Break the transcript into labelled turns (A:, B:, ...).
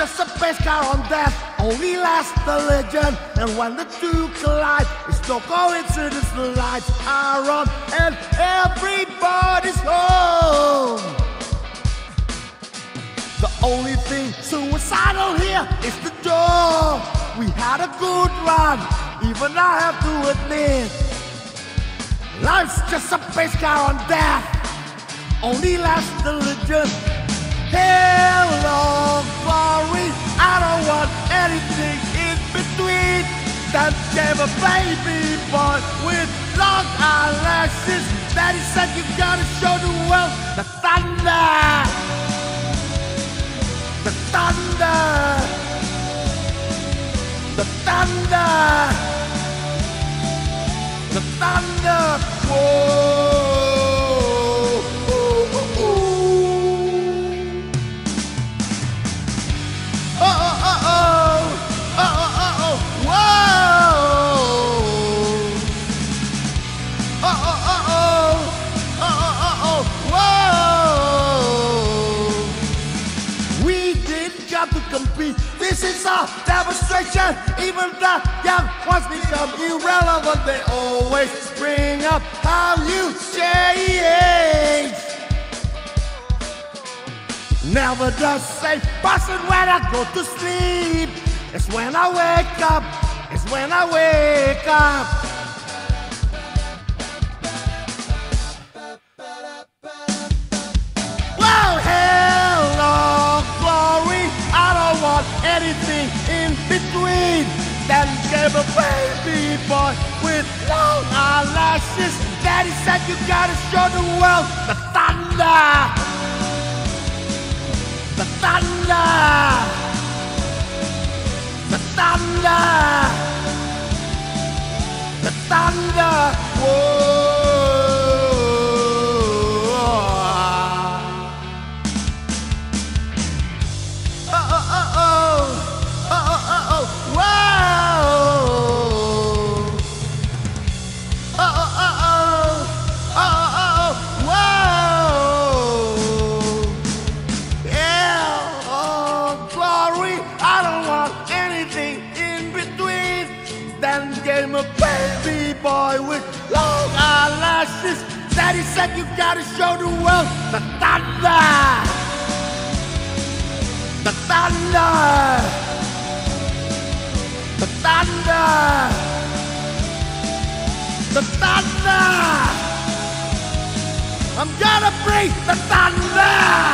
A: Just a space car on death, only lasts the legend. And when the two collide, it's no coincidence the lights are on and everybody's home. The only thing suicidal here is the door. We had a good run, even I have to admit. Life's just a space car on death, only lasts the legend. Baby boy with long eyelashes. Daddy said you gotta show the world the thunder. Even the young ones become irrelevant. They always bring up how you change. Never the same person when I go to sleep. It's when I wake up. It's when I wake up. A baby boy with long eyelashes. Daddy said you gotta show the world the a baby boy with long eyelashes. Daddy said you gotta show the world the thunder. The thunder. The thunder. The thunder. I'm gonna bring the thunder.